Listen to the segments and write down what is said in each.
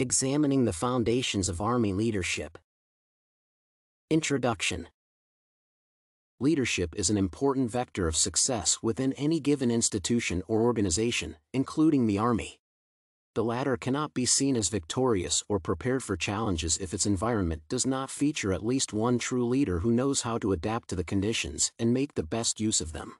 Examining the Foundations of Army Leadership Introduction Leadership is an important vector of success within any given institution or organization, including the Army. The latter cannot be seen as victorious or prepared for challenges if its environment does not feature at least one true leader who knows how to adapt to the conditions and make the best use of them.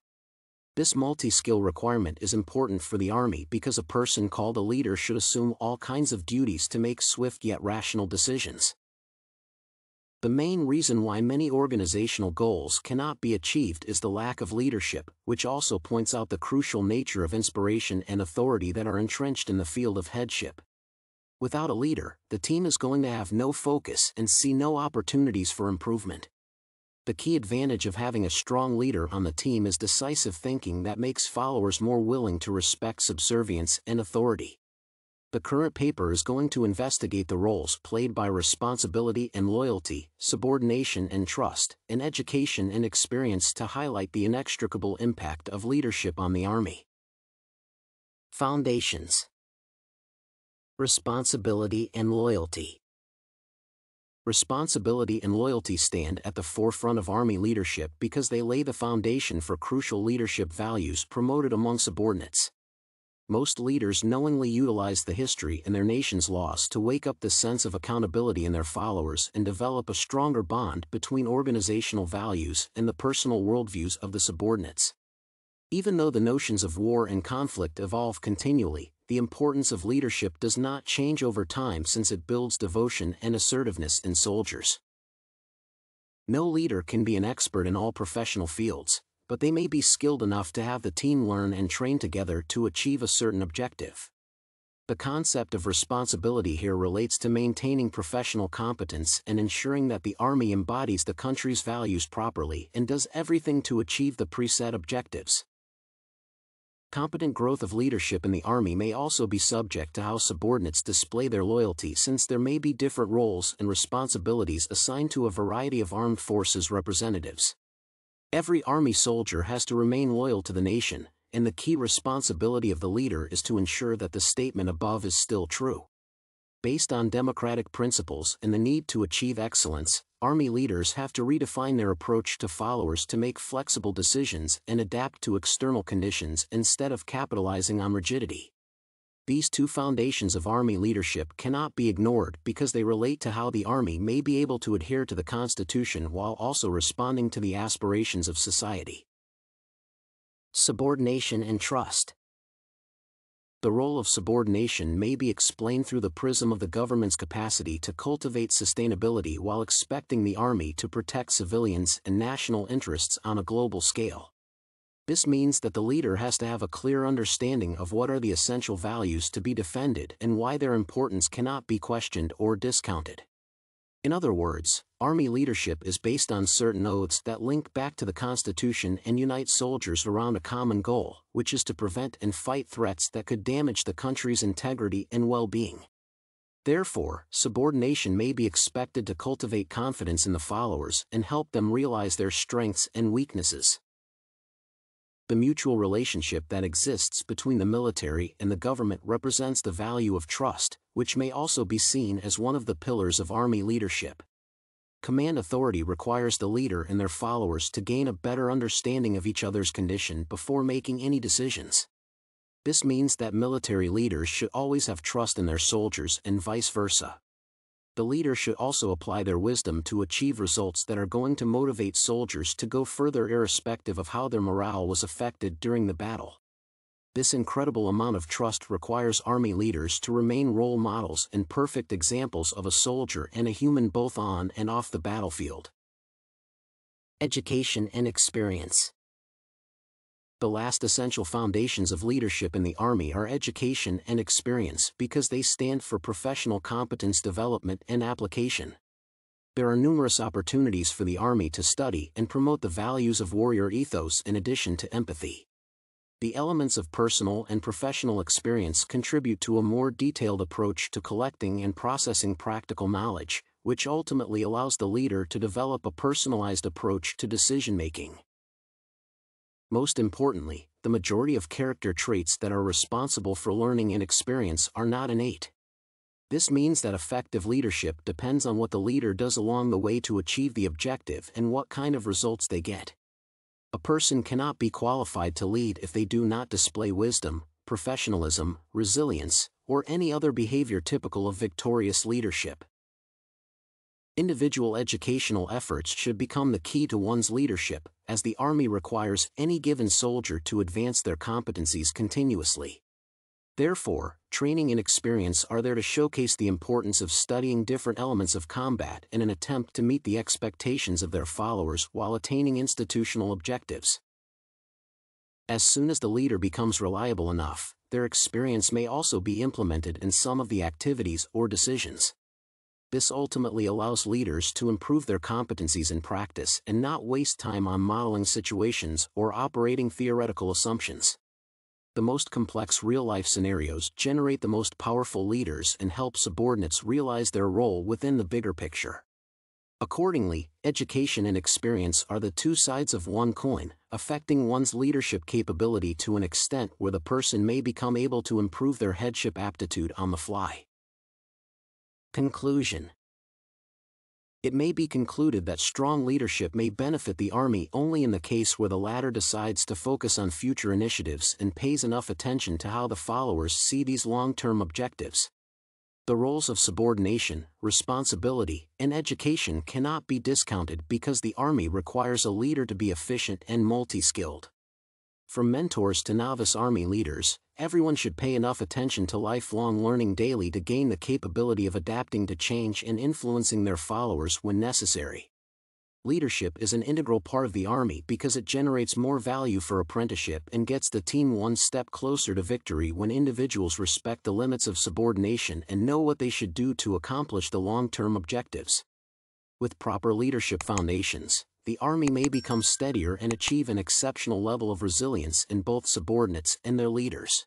This multi-skill requirement is important for the Army because a person called a leader should assume all kinds of duties to make swift yet rational decisions. The main reason why many organizational goals cannot be achieved is the lack of leadership, which also points out the crucial nature of inspiration and authority that are entrenched in the field of headship. Without a leader, the team is going to have no focus and see no opportunities for improvement. The key advantage of having a strong leader on the team is decisive thinking that makes followers more willing to respect subservience and authority. The current paper is going to investigate the roles played by responsibility and loyalty, subordination and trust, and education and experience to highlight the inextricable impact of leadership on the Army. Foundations Responsibility and Loyalty responsibility and loyalty stand at the forefront of Army leadership because they lay the foundation for crucial leadership values promoted among subordinates. Most leaders knowingly utilize the history and their nation's loss to wake up the sense of accountability in their followers and develop a stronger bond between organizational values and the personal worldviews of the subordinates. Even though the notions of war and conflict evolve continually, the importance of leadership does not change over time since it builds devotion and assertiveness in soldiers. No leader can be an expert in all professional fields, but they may be skilled enough to have the team learn and train together to achieve a certain objective. The concept of responsibility here relates to maintaining professional competence and ensuring that the Army embodies the country's values properly and does everything to achieve the preset objectives. Competent growth of leadership in the Army may also be subject to how subordinates display their loyalty since there may be different roles and responsibilities assigned to a variety of armed forces representatives. Every Army soldier has to remain loyal to the nation, and the key responsibility of the leader is to ensure that the statement above is still true. Based on democratic principles and the need to achieve excellence, Army leaders have to redefine their approach to followers to make flexible decisions and adapt to external conditions instead of capitalizing on rigidity. These two foundations of Army leadership cannot be ignored because they relate to how the Army may be able to adhere to the Constitution while also responding to the aspirations of society. Subordination and Trust the role of subordination may be explained through the prism of the government's capacity to cultivate sustainability while expecting the army to protect civilians and national interests on a global scale. This means that the leader has to have a clear understanding of what are the essential values to be defended and why their importance cannot be questioned or discounted. In other words, Army leadership is based on certain oaths that link back to the Constitution and unite soldiers around a common goal, which is to prevent and fight threats that could damage the country's integrity and well-being. Therefore, subordination may be expected to cultivate confidence in the followers and help them realize their strengths and weaknesses the mutual relationship that exists between the military and the government represents the value of trust, which may also be seen as one of the pillars of Army leadership. Command authority requires the leader and their followers to gain a better understanding of each other's condition before making any decisions. This means that military leaders should always have trust in their soldiers and vice versa the leader should also apply their wisdom to achieve results that are going to motivate soldiers to go further irrespective of how their morale was affected during the battle. This incredible amount of trust requires Army leaders to remain role models and perfect examples of a soldier and a human both on and off the battlefield. Education and Experience the last essential foundations of leadership in the Army are education and experience because they stand for professional competence development and application. There are numerous opportunities for the Army to study and promote the values of warrior ethos in addition to empathy. The elements of personal and professional experience contribute to a more detailed approach to collecting and processing practical knowledge, which ultimately allows the leader to develop a personalized approach to decision making. Most importantly, the majority of character traits that are responsible for learning and experience are not innate. This means that effective leadership depends on what the leader does along the way to achieve the objective and what kind of results they get. A person cannot be qualified to lead if they do not display wisdom, professionalism, resilience, or any other behavior typical of victorious leadership. Individual educational efforts should become the key to one's leadership, as the Army requires any given soldier to advance their competencies continuously. Therefore, training and experience are there to showcase the importance of studying different elements of combat in an attempt to meet the expectations of their followers while attaining institutional objectives. As soon as the leader becomes reliable enough, their experience may also be implemented in some of the activities or decisions. This ultimately allows leaders to improve their competencies in practice and not waste time on modeling situations or operating theoretical assumptions. The most complex real-life scenarios generate the most powerful leaders and help subordinates realize their role within the bigger picture. Accordingly, education and experience are the two sides of one coin, affecting one's leadership capability to an extent where the person may become able to improve their headship aptitude on the fly. Conclusion It may be concluded that strong leadership may benefit the Army only in the case where the latter decides to focus on future initiatives and pays enough attention to how the followers see these long-term objectives the roles of subordination, responsibility, and education cannot be discounted because the Army requires a leader to be efficient and multi-skilled. From mentors to novice Army leaders, everyone should pay enough attention to lifelong learning daily to gain the capability of adapting to change and influencing their followers when necessary leadership is an integral part of the Army because it generates more value for apprenticeship and gets the team one step closer to victory when individuals respect the limits of subordination and know what they should do to accomplish the long-term objectives. With proper leadership foundations, the Army may become steadier and achieve an exceptional level of resilience in both subordinates and their leaders.